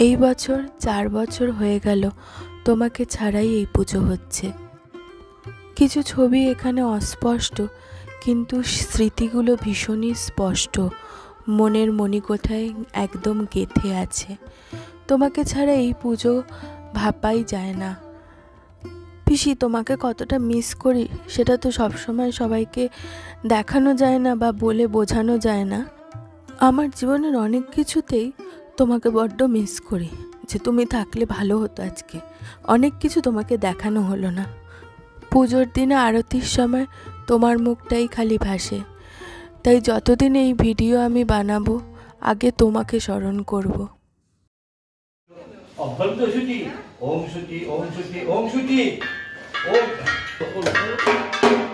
এই বছর চার বছর হয়ে গেল, তোমাকে ছাড়াই এই পুজো হচ্ছে। কিছু ছবি এখানে অস্পষ্ট, কিন্তু স্মৃতিগুলো ভীষণই স্পষ্ট। মনের মণিকোঠায় একদম গেথে আছে। তোমাকে ছাড়া এই পুজো ভাবাই যায় না। পিসি, তোমাকে কতটা মিস করি, সেটা তো সবসময় সবাইকে দেখানো যায় না বা বলে বোঝানো যায় না। আমার জীবনের অনেক কিছুতেই তোমাকে বড্ড মিস করি যে তুমি থাকলে ভালো হতো আজকে অনেক কিছু তোমাকে দেখানো হলো না পুজোর দিনে আরতির সময় তোমার মুখটাই খালি ভাসে তাই যতদিন এই ভিডিও আমি বানাবো আগে তোমাকে স্মরণ করব। ওম ওম ওম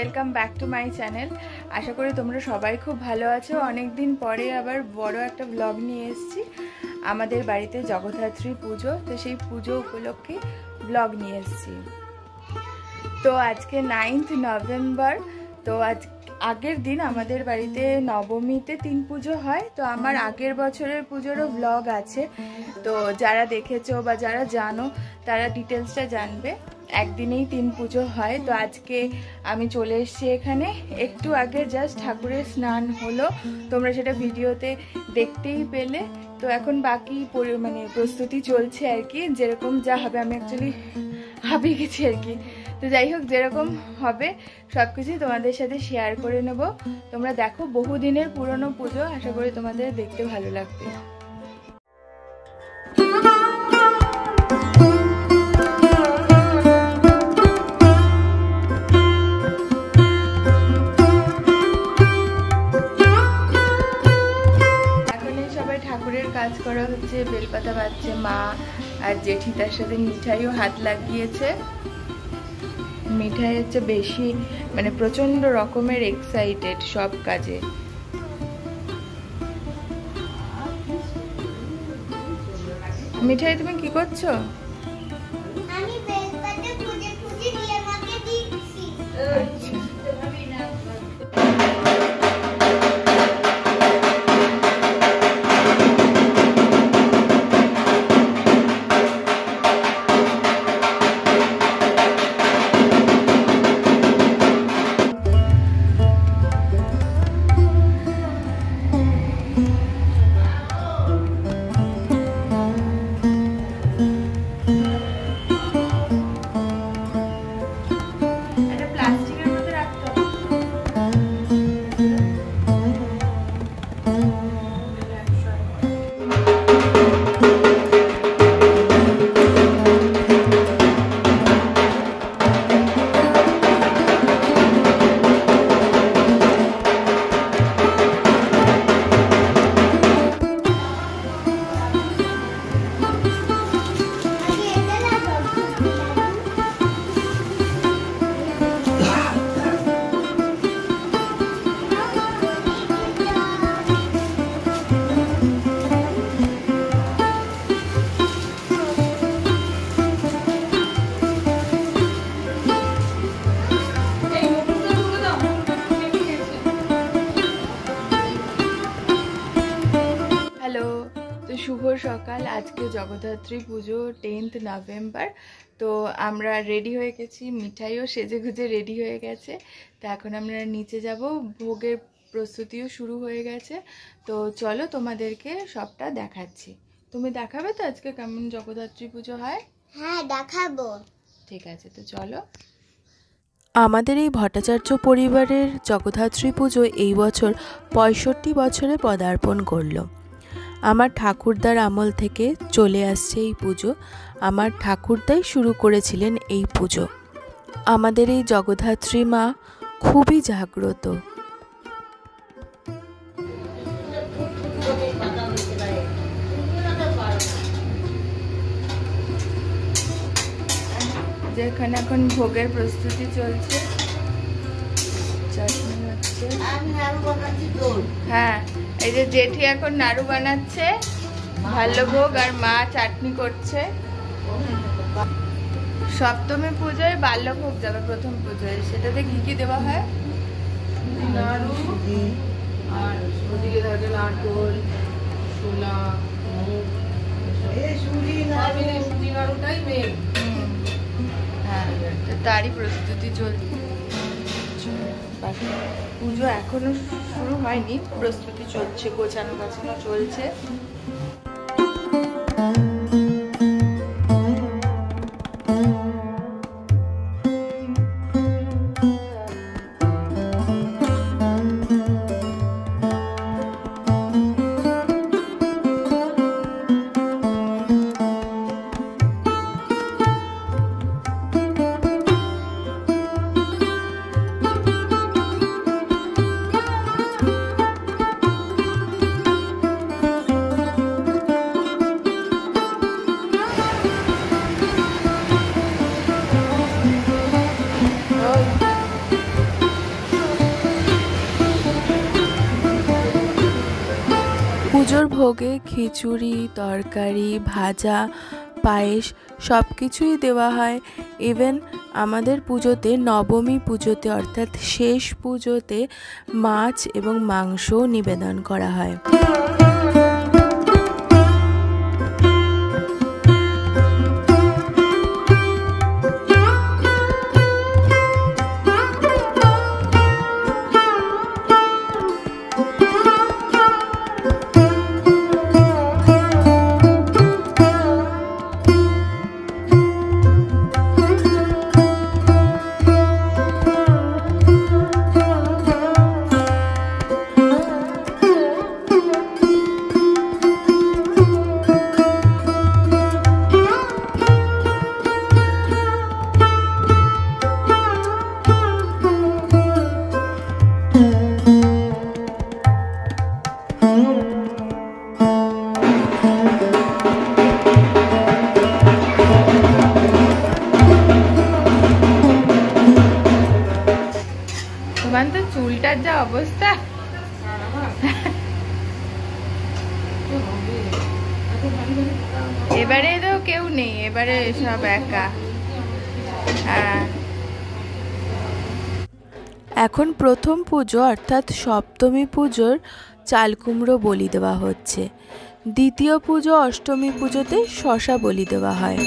welcome back to my channel আশা করি তোমরা সবাই খুব ভালো আছো। অনেক দিন পরে আবার বড় একটা ব্লগ নিয়ে এসেছি। আমাদের বাড়িতে জগদ্ধাত্রী পুজো। তো সেই পুজো উপলক্ষে ব্লগ নিয়ে এসেছি। তো আজকে নাইন্থ নভেম্বর তো আজ আগের দিন আমাদের বাড়িতে নবমীতে তিন পুজো হয়, তো আমার আগের বছরের পুজোরও ব্লগ আছে। তো যারা দেখেছ বা যারা জানো, তারা ডিটেলসটা জানবে। একদিনেই তিন পুজো হয়, তো আজকে আমি চলে এসেছি এখানে। একটু আগে জাস্ট ঠাকুরের স্নান হলো, তোমরা সেটা ভিডিওতে দেখতেই পেলে। তো এখন বাকি মানে প্রস্তুতি চলছে আর কি, যেরকম যা হবে, আমি অ্যাকচুয়ালি হাবিয়ে গেছি আর কি। তো যাই হোক, যেরকম হবে সব কিছুই তোমাদের সাথে শেয়ার করে নেব। তোমরা দেখো, বহুদিনের পুরনো পুজো, আশা করি তোমাদের দেখতে ভালো লাগবে। কাজ করা হচ্ছে, বেলপাতা বাজছে মা আর জেঠি তার সাথে মিঠাইও হাত লাগিয়েছে। মিঠাই হচ্ছে বেশি মানে প্রচণ্ড রকমের এক্সাইটেড সব কাজে। মিঠাই তুমি কি করছ? আচ্ছা। জগদ্ধাত্রী পুজো টেন্থ নভেম্বর। তো আমরা রেডি হয়ে গেছি মিঠাইও সেজে গুজে রেডি হয়ে গেছে। তো এখন আমরা নিচে যাব ভোগের প্রস্তুতিও শুরু হয়ে গেছে। তো চলো তোমাদেরকে সবটা দেখাচ্ছি। তুমি দেখাবে তো আজকে কেমন জগদ্ধাত্রী পুজো হয়? হ্যাঁ দেখাবো। ঠিক আছে তো চলো। আমাদের এই ভট্টাচার্য পরিবারের জগদ্ধাত্রী পুজো এই বছর পঁয়ষট্টি বছরে পদার্পণ করল। আমার ঠাকুরদার আমল থেকে চলে আসছে এই পুজো। আমার ঠাকুরদাই শুরু করেছিলেন এই পুজো। আমাদের এই জগদ্ধাত্রী মা খুবই জাগ্রত। যেখানে এখন ভোগের প্রস্তুতি চলছে। হ্যাঁ। এই যে জেঠি এখন নাড়ু বানাচ্ছে ভালো ভোগ আর মা চাটনি করছে। সপ্তমী পুজোয় বাল্যভোগ যাবে প্রথম পুজোয়। সেটাতে কি কি দেওয়া হয়? নাড়ু আর ওদিকে থাকে নারকোল ছোলা। হ্যাঁ তো তারই প্রস্তুতি চলছে। বাকি পুজো এখনও শুরু হয়নি প্রস্তুতি চলছে গোছানো গাছানো চলছে। পুজোর ভোগে, খিচুড়ি, তরকারি, ভাজা, পায়েস সব কিছুই দেওয়া হয়। ইভেন আমাদের পুজোতে, নবমী পুজোতে, অর্থাৎ শেষ পুজোতে মাছ এবং মাংসও নিবেদন করা হয়। তোমার তো চুলটার যা অবস্থা। এবারে তো কেউ নেই, এবারে সব একা। হ্যাঁ। এখন প্রথম পুজো, অর্থাৎ সপ্তমী পুজোর চাল কুমড়ো বলি দেওয়া হচ্ছে। দ্বিতীয় পুজো, অষ্টমী পুজোতে শশা বলি দেওয়া হয়।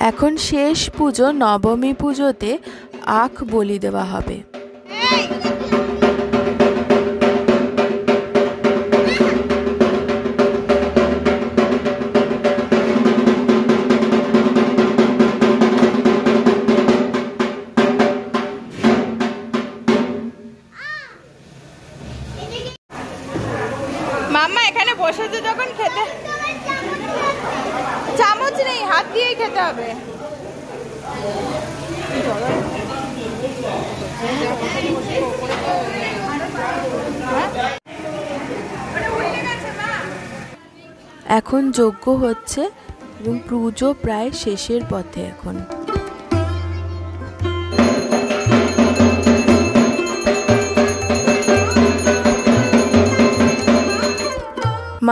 এখন শেষ পুজো নবমী পুজোতে আখ বলি দেওয়া হবে। মাম্মা এখানে বসেছে যখন খেতে? চামচ নেই, হাত দিয়েই খেতে হবে। এখন যোগ্য হচ্ছে এবং পুজো প্রায় শেষের পথে এখন।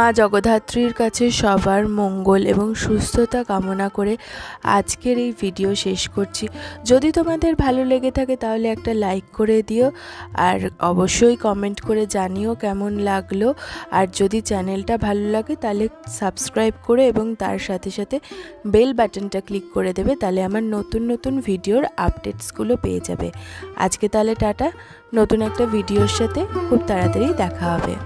মা জগদ্ধাত্রীর কাছে সবার মঙ্গল এবং সুস্থতা কামনা করে আজকের এই ভিডিও শেষ করছি। যদি তোমাদের ভালো লেগে থাকে তাহলে একটা লাইক করে দিও আর অবশ্যই কমেন্ট করে জানিও কেমন লাগল। আর যদি চ্যানেলটা ভালো লাগে তাহলে সাবস্ক্রাইব করে এবং তার সাথে সাথে বেল বাটনটা ক্লিক করে দেবে তাহলে আমার নতুন নতুন ভিডিওর আপডেটসগুলো পেয়ে যাবে। আজকে তাহলে টাটা, নতুন একটা ভিডিওর সাথে খুব তাড়াতাড়ি দেখা হবে।